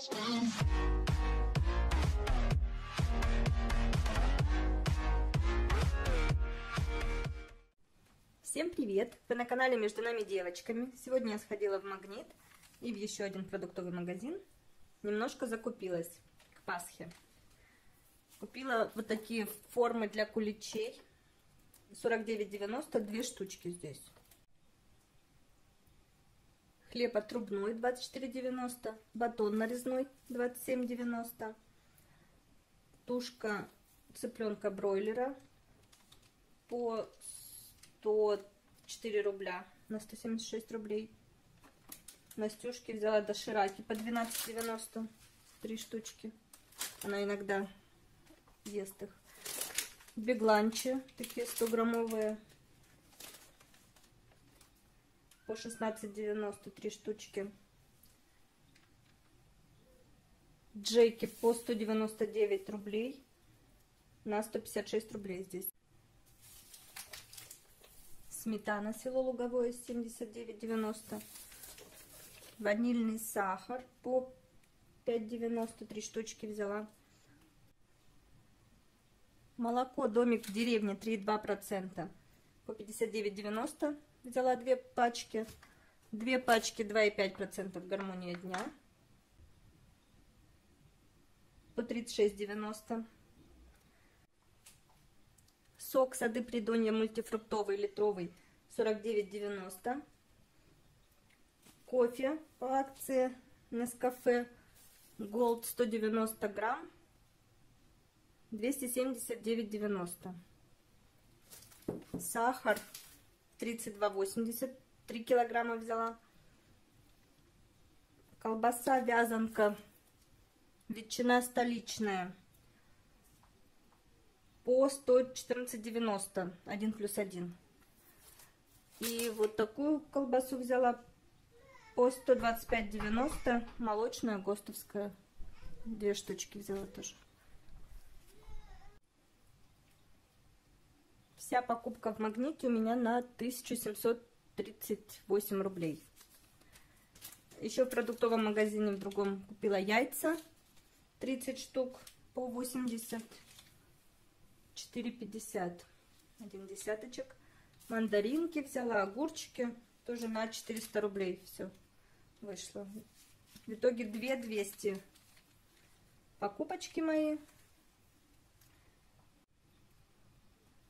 Всем привет! Вы на канале Между нами девочками. Сегодня я сходила в Магнит и в еще один продуктовый магазин. Немножко закупилась к Пасхе. Купила вот такие формы для куличей. 49,90, две штучки здесь. Хлеб отрубной 24,90, батон нарезной 27,90, тушка цыпленка бройлера по 104 рубля на 176 рублей. Настюшке взяла дошираки по 12,90, три штучки. Она иногда ест их. Бегланчи, такие 100-граммовые, по 16,90, три штучки. Джейки по 199 рублей на 156 рублей здесь. Сметана село Луговое 79,90. Ванильный сахар по 5,90, три штучки взяла. Молоко домик в деревне 3,2% по 59,90. Взяла две пачки. Две пачки 2,5% гармония дня. По 36,90. Сок сады придонья мультифруктовый литровый 49,90. Кофе по акции Нескафе Gold 190 грамм 279,90. Сахар 32,80. 3 килограмма взяла. Колбаса вязанка. Ветчина столичная. По 114,90. 1 плюс 1. И вот такую колбасу взяла по 125,90. Молочная ГОСТовская. Две штучки взяла тоже. Вся покупка в Магните у меня на 1738 рублей. Еще в продуктовом магазине в другом купила яйца. 30 штук по 80. 4,50. Один десяточек. Мандаринки взяла, огурчики. Тоже на 400 рублей все вышло. В итоге 2200 покупочки мои.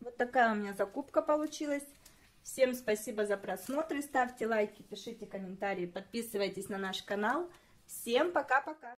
Вот такая у меня закупка получилась. Всем спасибо за просмотр. Ставьте лайки, пишите комментарии, подписывайтесь на наш канал. Всем пока-пока.